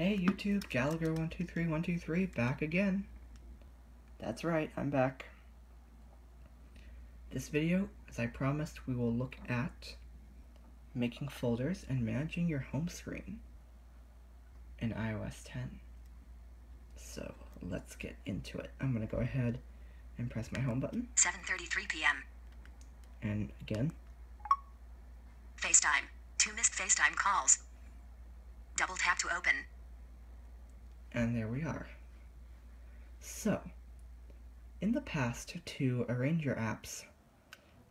Hey YouTube, Gallagher123123 back again. That's right, I'm back. This video, as I promised, we will look at making folders and managing your home screen in iOS 10. So let's get into it. I'm gonna go ahead and press my home button. 7:33 p.m. And again, FaceTime. Two missed FaceTime calls. Double tap to open. And there we are. So, in the past, to arrange your apps,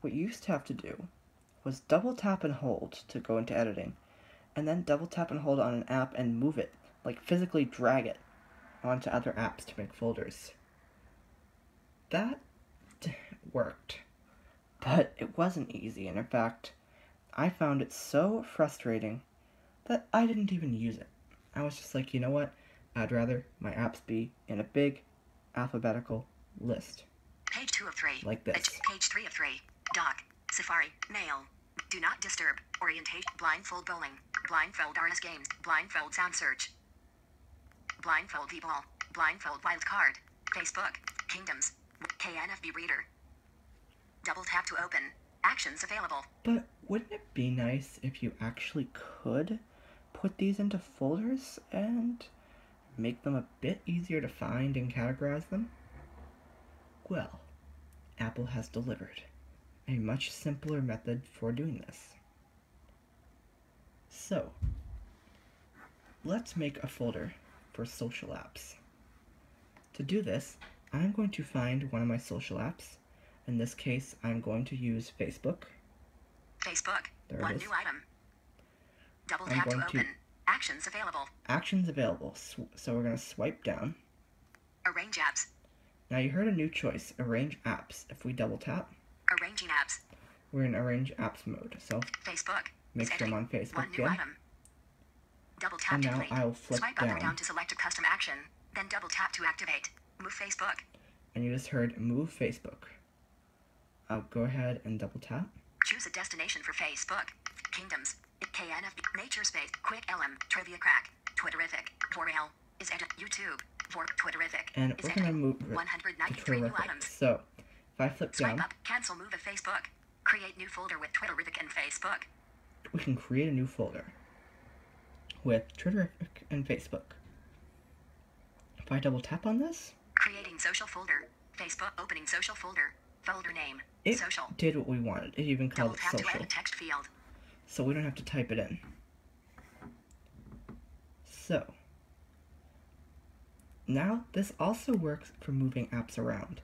what you used to have to do was double tap and hold to go into editing, and then double tap and hold on an app and move it, like physically drag it onto other apps to make folders. That worked, but it wasn't easy, and in fact, I found it so frustrating that I didn't even use it. I was just like, you know what? I'd rather my apps be in a big alphabetical list. Page 2 of 3. Like this. It's Page 3 of 3. Dock. Safari. Mail. Do not disturb. Orientation. Blindfold bowling. Blindfold RS games. Blindfold sound search. Blindfold V-ball. Blindfold wild card. Facebook. Kingdoms. KNFB reader. Double tap to open. Actions available. But wouldn't it be nice if you actually could put these into folders and make them a bit easier to find and categorize them? Well, Apple has delivered a much simpler method for doing this. So, let's make a folder for social apps. To do this, I'm going to find one of my social apps. In this case, I'm going to use Facebook. Facebook. There it One is. new item. Double I'm tap to going to- open. Actions available. Actions available, so we're going to swipe down. Arrange apps. Now you heard a new choice, arrange apps. If we double tap, Arranging apps. we're in arrange apps mode. So Facebook. make sure I'm on Facebook One new again. item. Double tap And now. I'll flip Swipe up or down. down to select a custom action. Then double tap to activate. Move Facebook. And you just heard move Facebook. I'll go ahead and double tap. Choose a destination for Facebook. Kingdoms. KNFB. Nature Space. Quick LM. Trivia Crack. Twitterrific. Voreal. Is edit. YouTube. For Twitterrific. And is we're going to move 193 new items. So if I flip Swipe down, up. Cancel move of Facebook. Create new folder with Twitterrific and Facebook. we can create a new folder with Twitterrific and Facebook. If I double tap on this, Creating social folder. Facebook. Opening social folder. Folder name. it social. did what we wanted. It even Double called it tap to social. text field. so we don't have to type it in. So, now this also works for moving apps around.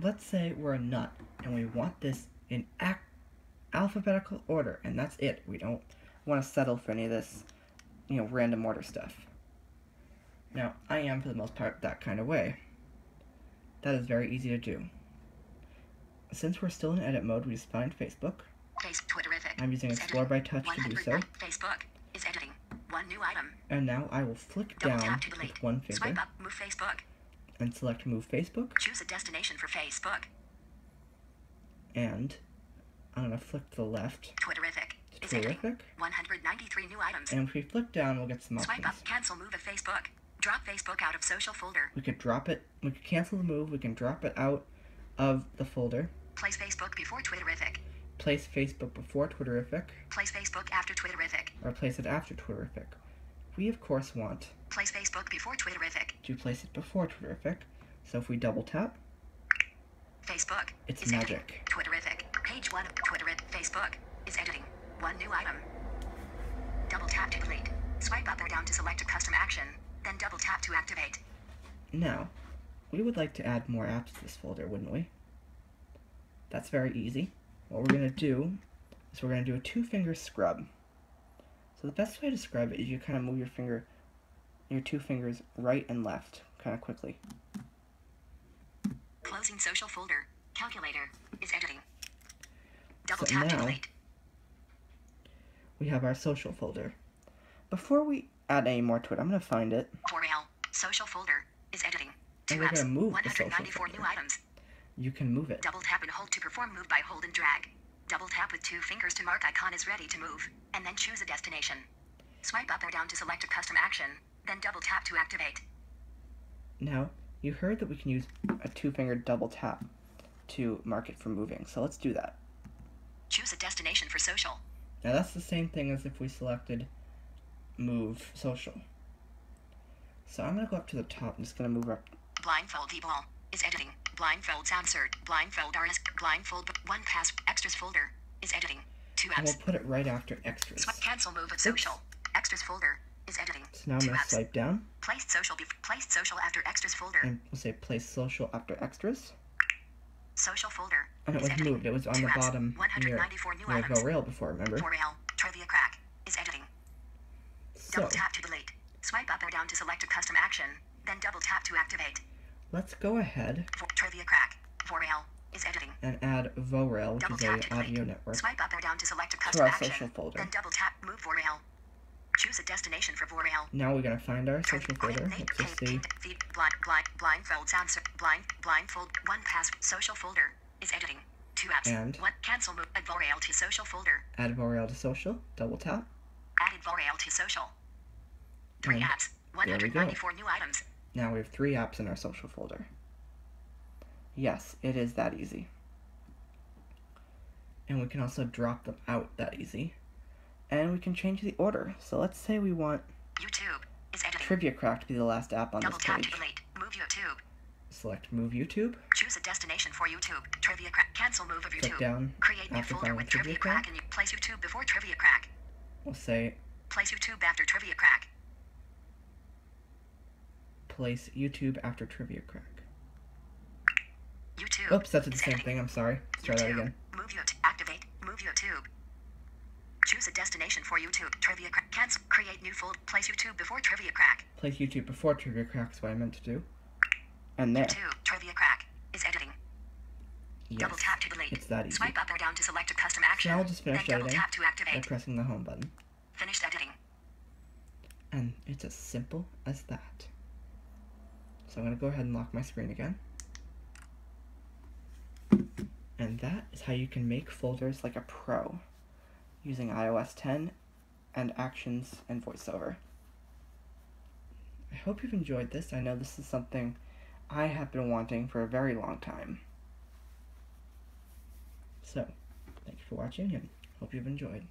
Let's say we're a nut and we want this in ac- alphabetical order, and that's it. We don't want to settle for any of this, you know, random order stuff. Now, I am for the most part that kind of way. That is very easy to do. Since we're still in edit mode, we just find Facebook. Face Twitterrific. I'm using Explore by Touch to do so. Facebook is editing. One new item. And now I will flick Double down with one finger Swipe up. Move Facebook. and select Move Facebook. Choose a destination for Facebook. And I'm going to flick to the left Twitterrific is. Terrific. 193 new items. And if we flick down, we'll get some options. Swipe up. Cancel move of Facebook. Drop Facebook out of social folder. We could drop it, we could cancel the move, we can drop it out of the folder, Place Facebook before Twitterrific. place Facebook before Twitterrific, Place Facebook after Twitterrific. or place it after Twitterrific. We, of course, want Place Facebook before Twitterrific. to place it before Twitterrific. So if we double tap, Facebook It's is editing. magic. Twitterrific. Page one of Twitterrific. Facebook is editing. One new item. Double tap to delete. Swipe up or down to select a custom action. Then double tap to activate. Now, we would like to add more apps to this folder, wouldn't we? That's very easy. What we're going to do is we're going to do a two-finger scrub. So the best way to scrub it is you kind of move your finger, your two fingers right and left, kind of quickly. Closing social folder. Calculator is editing. Double So tap to now- delete. We have our social folder. Before we add any more to it, I'm going to find it. Voreal. Social folder is editing. Two apps. gonna move the social 194 new items. You can move it. Double tap and hold to perform move by hold and drag. Double tap with two fingers to mark icon is ready to move, and then choose a destination. Swipe up or down to select a custom action, then double tap to activate. Now, you heard that we can use a two-finger double tap to mark it for moving, so let's do that. Choose a destination for social. Now that's the same thing as if we selected move social. So I'm gonna go up to the top. I'm just gonna move up. Blindfold ball is editing. Blindfold sound search. Blindfold RS. Blindfold one pass extras folder is editing. Two And we'll put it right after extras. Swipe cancel move of social. Extras folder is editing. So now I'm gonna apps. swipe down Placed social. Bef- placed social after extras folder. and we'll say place social after extras. Social folder. And it is was editing. moved. It was on Two the apps. bottom near, 194 new near items. rail before, remember? 4L. Trivia crack is editing. So Double tap to delete. Swipe up or down to select a custom action. Then double tap to activate. Let's go ahead trivia crack. 4L is editing. and add VoRail, which Double is tap a to delete. audio network. Swipe up or down to select a To our action. social folder. Then double tap move 4L. Choose a destination for 4L. Now we're gonna find our social folder. Let's just see. Blind, blind, blindfold sound, ser- blind, blindfold, one pass, social folder, is editing. Two apps. And? One, cancel move, add Voreal to social folder. Add VoRail to social. Double tap. Added Voreal to social. Three And apps. there we go. 194 new items. Now we have three apps in our social folder. Yes, it is that easy. And we can also drop them out that easy. And we can change the order. So let's say we want YouTube is editing. Trivia Crack to be the last app on Double this tap page. Move YouTube. Select Move YouTube. Choose a destination for YouTube. Trivia crack. Cancel move of Click YouTube. down. Create new folder with Trivia Trivia Crack. crack and you place YouTube before Trivia crack. We'll say Place YouTube after Trivia crack. Place YouTube after Trivia Crack. YouTube. Oops, that's the same thing. I'm sorry. Let's try that again. Move YouTube. Activate. Move YouTube. Choose a destination for YouTube. Trivia crack. Cancel. Create new folder. Place YouTube before Trivia crack. Place YouTube before Trivia Crack is what I meant to do. And there. YouTube. Trivia crack is editing. Yes. Double tap to delete. It's that easy. Swipe up or down to select a custom action. Now I'll just finish then double editing tap to by pressing the home button. Finished editing. And it's as simple as that. So I'm going to go ahead and lock my screen again. And that is how you can make folders like a pro using iOS 10 and Actions and VoiceOver. I hope you've enjoyed this. I know this is something I have been wanting for a very long time. So, thank you for watching and hope you've enjoyed.